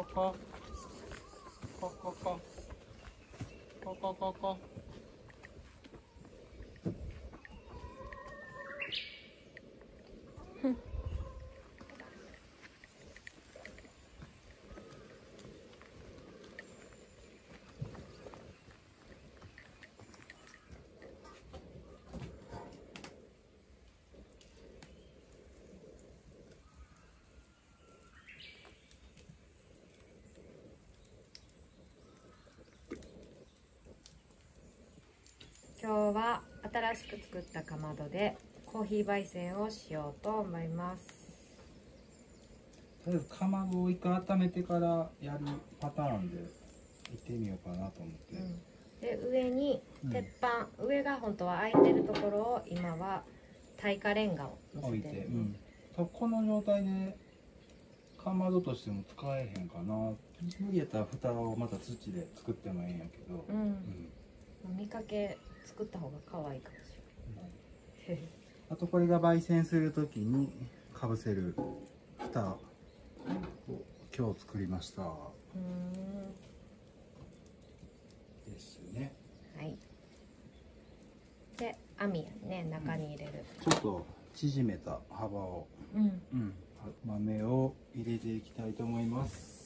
こここここここここ今日は新しく作ったかまどでコーヒー焙煎をしようと思います。とりあえずかまどを一回温めてからやるパターンで行ってみようかなと思って、うん。で上にうん。鉄板、上が本当は空いてるところを今は耐火レンガを乗置いて、せてるうん、この状態でかまどとしても使えへんかな。無理やったら蓋をまた土で作ってもええんやけど、うん。うん。見かけ作った方が可愛いかもしれない。あとこれが焙煎するときにかぶせる蓋を今日作りました。ですね。はい。で網やね中に入れる。ちょっと縮めた幅を、うん。うん、豆を入れていきたいと思います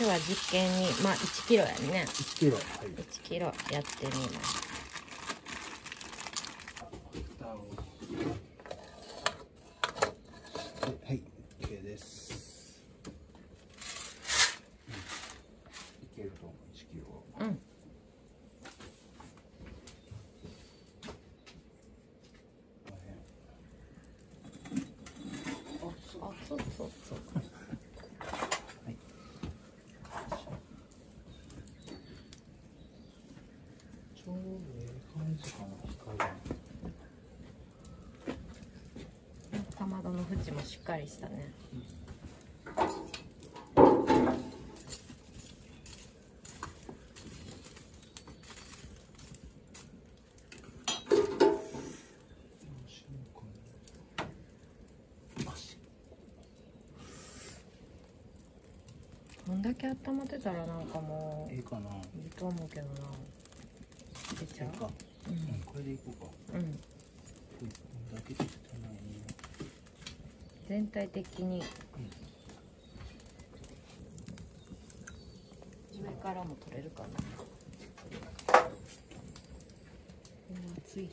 今日は実験にまあ1キロやね。1キロはい。1キロやってみます。はい OK です、うん、いけると思う1キロうん。あそうそうそうはい。ちょうどええ感じかな、光かまどの縁もしっかりしたねこんだけ温まってたらなんかもうええかな。いいと思うけどな出ちゃ。う？うん、これでいこうか。うんこれだけで汚いね。全体的に。上からも取れるかな。うん。熱い